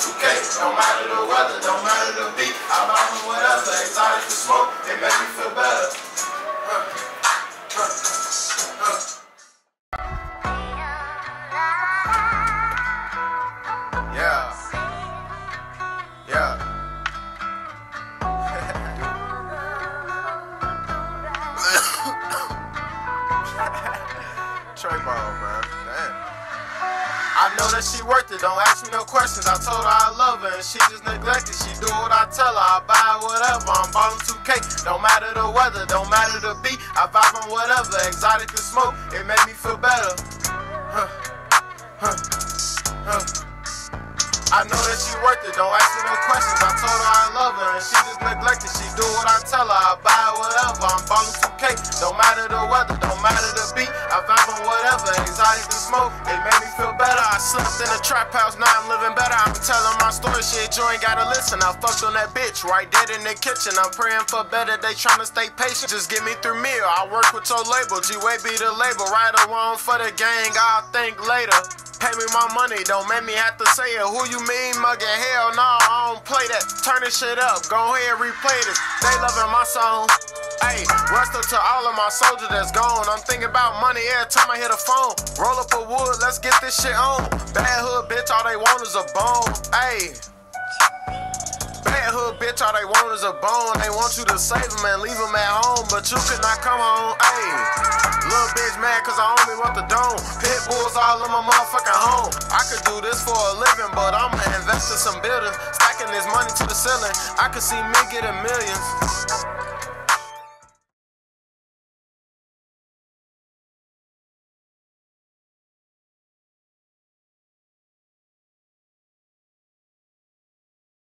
Don't matter the weather, don't matter the beat. I buy me whatever, exotic to smoke. It make me feel better. Huh. Man. I know that she worth it, don't ask me no questions. I told her I love her and she just neglected. She do what I tell her, I buy whatever. I'm ballin' 2K, don't matter the weather, don't matter the beat. I vibe on whatever, exotic to smoke, it made me feel better. Huh, huh, huh. I know that she worth it, don't ask me no questions. I told her I love her and she just neglected. She do what I tell her, I buy whatever. I'm ballin' 2K, don't matter the weather, don't matter the beat. I vibe on whatever, exotic to smoke, it made me feel better. Slept in a trap house, now I'm living better. I'm telling my story, shit, you ain't gotta listen. I fucked on that bitch right dead in the kitchen. I'm praying for better, they tryna stay patient. Just get me through meal. I work with your label, G-Way be the label. Right wrong for the gang, I'll think later. Pay me my money, don't make me have to say it. Who you mean, muggin'? Hell no, I don't play that. Turn this shit up, go ahead, replay this. They loving my song. Hey, rest up to all of my soldiers that's gone. I'm thinking about money every time I hit a phone. Roll up a wood, let's get this shit on. Bad hood bitch, all they want is a bone. Hey. Bad hood bitch, all they want is a bone. They want you to save them and leave them at home, but you could not come home. Hey, little bitch mad cause I only want the dome. Pit bulls all in my motherfucking home. I could do this for a living, but I'ma invest in some buildings. Stacking this money to the ceiling. I could see me getting millions.